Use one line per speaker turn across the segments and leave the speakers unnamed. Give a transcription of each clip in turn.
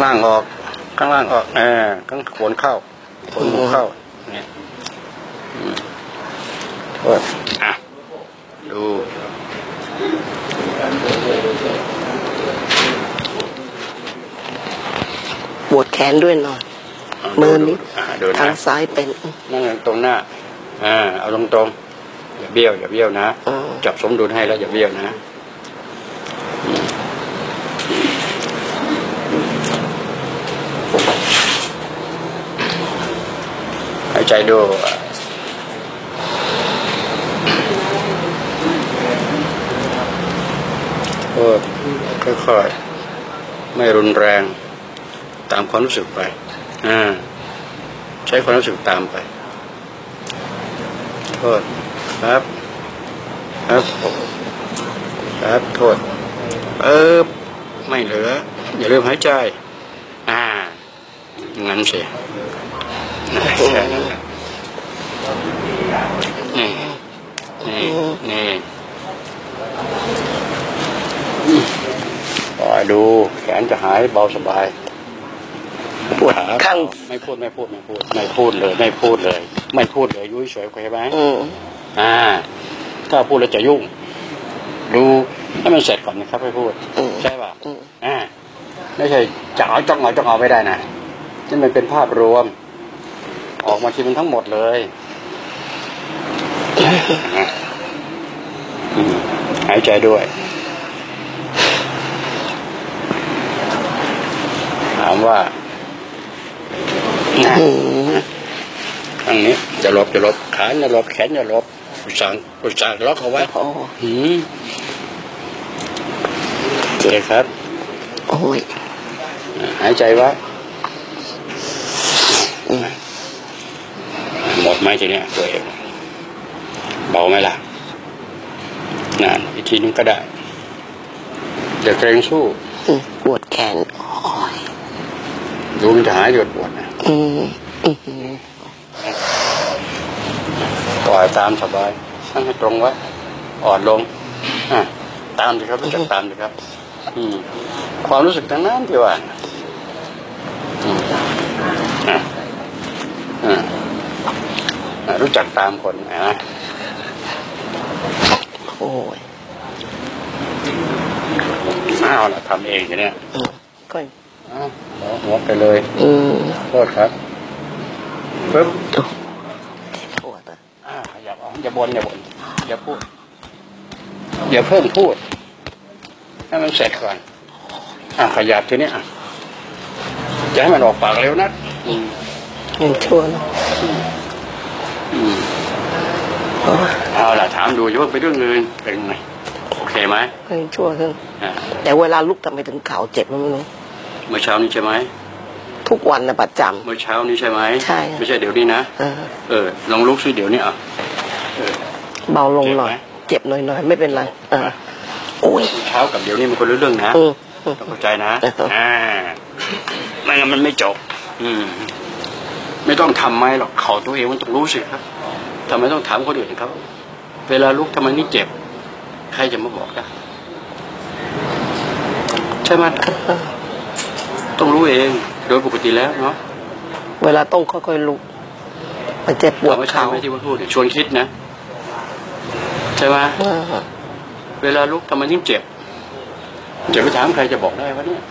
างล่างออก ข้างล่างออกเออข้างโคนเข้าโคนหูเข้าเนี่ยอืมโทษอะดู
ปวดแขนด้วยหน่อยมือนี้
อะดู
ทา
นะ
งซ้ายเป็น
นั่งตรงหน้าอ่าเอาตรงตรงๆอย่าเบี้ยวอย่าเบี้ยวนะ
อืม
จับสมดุลให้แล้วอย่าเบี้ยวนะอืมหาย ใจดูโอ้ค่อยๆไม่รุนแรง ตามความรู้สึกไปอ่าใช้ความรู้สึกตามไปโทษครับ ครับ ครับโทษ เออไม่เหลือ อย่าลืมหายใจ อ่างั้นสินะแค่ นั้นแหละนี่นี่นี่ปล่อยดูแขนจะหายเบาสบาย
ปวดข้าง
ไม่พูดไม่พูดไม่พูด ไม่พูดเลย ไม่พูดเลย ไม่พูดเลยยุ่ยเฉยๆเข้าใจไหม
อืม
อ่า ถ้าพูดแล้วจะยุ่ง ดูให้มันเสร็จก่อนนะครับให้พูด
อืม
ใช่ป่ะ
อืม
อ่าไม่ใช่จะเอาจ้องเอาจ้องเอาไม่ได้นะนี่มันเป็นภาพรวม ออกมาทีมันทั้งหมดเลยอะอืม หายใจด้วยถามว่านะ
อืม
ข้างนี้จะหลบจะหลบขาจะหลบแขนจะหลบกุศลกุศลล็อกเอาไว้
โอ้
หืมเจ็บครับ
โอ้ย
อ่าหายใจไว้
อืม
หมดไหมทีเนี้ยตัวเอง เบาไหมล่ะนานอีกทีนึงก็ได้อย่าเกรงสู้
อืมปวดแขนโอ้ย
ดูมันจะหายเดือดปวดนะ
อืมอืม
ปล่อยตามสบายตั้งให้ตรงไว้อ่อนลงอะตามสิครับรู้จักตามสิครับ อืมความรู้สึกทั้งนั้นที่ว่าอืมอะอะอะรู้จักตามคนนะ
โอ้ย
อ้าวละทำเองทีเนี้ย
อืมก็
อ้าวหัวหัวไปเลย
อืม
โทษครับปึ๊บ
โอ้ปวดอะ
อ่าขยับออกอย่าบนอย่าบนอย่าพูด อย่าเพิ่งพูดให้มันเสร็จก่อนอ่าขยับทีนี้อะจะให้มันออกปากเร็วนัดอืม
ยังชั่วนะ
อืม
โอ้ย
เอาล่ะถามดูอย่าเพิ่งไปเรื่องอื่นเป็นไงโอเคไหม
ยังชั่วขึ้น
อ่า
แต่เวลาลุกทำไมถึงเข่าเจ็บมันไม่รู้
เมื่อเช้านี้ใช่ไหม
ทุกวันนะประจ
เมื่อเช้านี้ใช่ไหม
ใช่
ไม่ใช่เดี๋ยวนี้นะำ
เออ
เออลองลุกซิเดี๋ยวนี้อะเออ
เบาลงหน่อย เจ็บหน่อยๆไม่เป็นไรเออโอ้ย
เมื่อเช้ากับเดี๋ยวนี้มันคนละเรื่องนะ
อืมอืม
ต้องเข้าใจนะ
เออ อ่
อ่าไม่งั้นมันไม่จบ อืม ไม่ต้องทำไหมหรอก เขาตัวเองมันต้องรู้สิครับทำไมต้องถามคนอื่นเขา เวลาลุกทำไมนี่เจ็บ ใครจะมาบอกได้ใช่ไหมต้องรู้เอง โดยปกติแล้วเนาะ
เวลาต้องค่อยๆลุกมันเจ็บปวด
ไม่ใช่
เข่า
ไหมที่ว่าพูดเนี่ยชวนคิดนะ ใช่ไหม
เออ
เวลาลุกทำไมนี่เจ็บจะไปถามใครจะบอกได้วะเนี่ย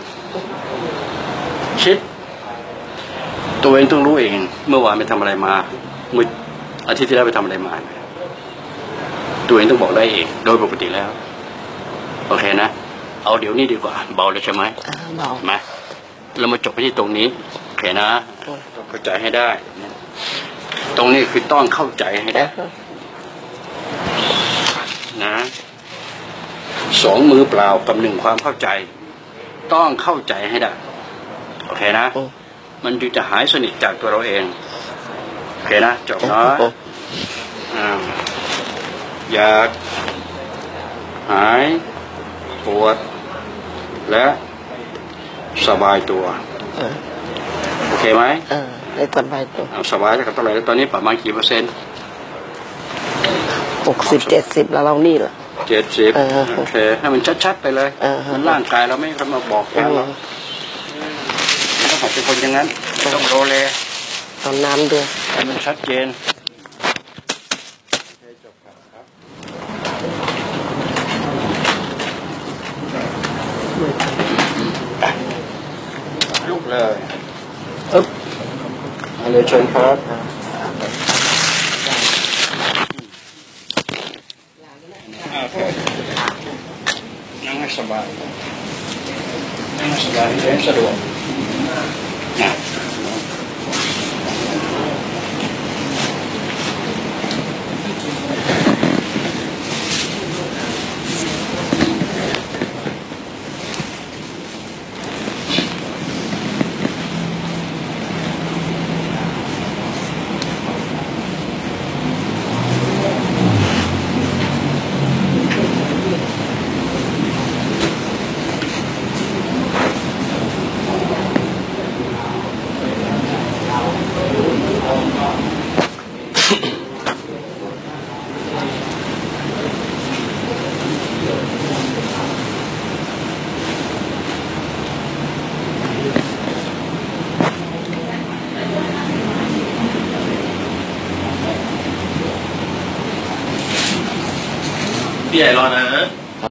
คิด ตัวเองต้องรู้เอง เมื่อวานไปทำอะไรมาเมื่ออาทิตย์ที่แล้วไปทำอะไรมา ตัวเองต้องบอกได้เอง โดยปกติแล้ว โอเคนะ เอาเดี๋ยวนี้ดีกว่า เบาเลยใช่ไหม
อ่าเบา
มาเรามาจบไปที่ตรงนี้โอเคนะต้องเข้าใจให้ได้ ตรงนี้คือต้องเข้าใจให้ได้ นะสองมือเปล่ากับหนึ่งความเข้าใจ ต้องเข้าใจให้ได้โอเคนะ
อืม
มันจึงจะหายสนิทจากตัวเราเอง โอเคนะ จบเนาะ อยาก หายปวด และสบายตัว โอเคไหม
เออได้สบายตัว
สบายจะกับเท่าไหร่ตอนนี้ประมาณกี่เปอร์เซ็นต์
หกสิบเจ็ดสิบแล้วเรานี่เหรอ
เจ็ดสิบโอเค ให้มันชัดๆไปเลย มันร่างกายเราไม่ต้อมาบอกแค่เรา
ต้องหัด
เป็นคนอย่างนั้น ต้องโรเล
ตอนน้ำด้วย
ให้มันชัดเจน lời ức lấy chân pháp Okay. Nang sabay. Nang bài, Nang sabay. Nang sabay.
พี่ใหญ่รอนะ